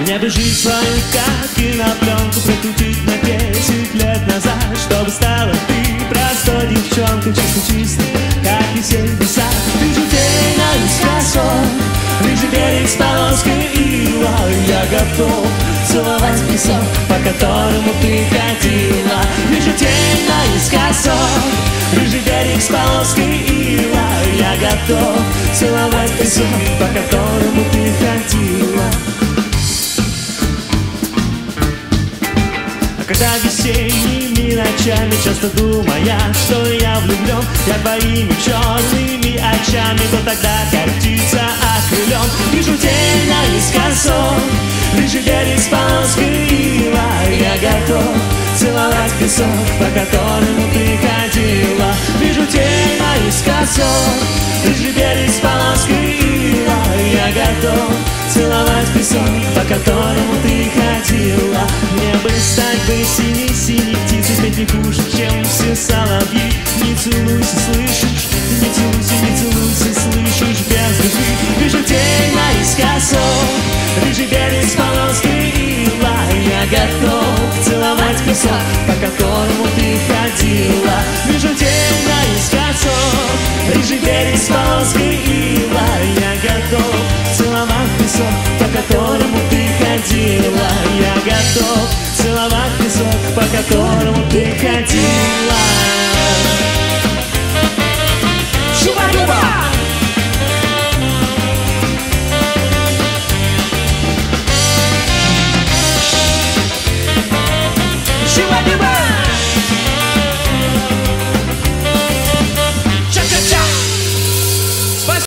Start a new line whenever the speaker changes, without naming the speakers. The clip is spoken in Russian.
Мне бы жизнь свою, как кинопленку Прокрутить на десять лет назад Чтобы стала ты простой девчонкой Чисто-чисто, как весенний сад Вижу день наискосок Рыжий берег с полоской ила Я готов целовать песок По которому ты ходила Вижу тень наискосок Рыжий берег с полоской ила Я готов целовать песок По которому Когда весенними ночами часто думая, что я влюблен Я твоими черными очами, то тогда как птица окрылен Вижу тень наискосок, рыжий берег с крила Я готов целовать песок, по которому ты ходила Вижу тень наискосок, рыжий берег с крила Я готов целовать песок, по которому ты ходила куш, чем все соловьи. Не целуйся, слышишь? Не целуйся, не целуйся, слышишь? Без любви. Вижу тень наискосок. Вижу берег с полоской ила Я готов целовать песок, по которому ты ходила. Вижу тень наискосок. Вижу берег с полоской ила Я готов целовать песок, по которому ты ходила. Я готов по которому ты ходила Чупа-дуба! Чупа-дуба!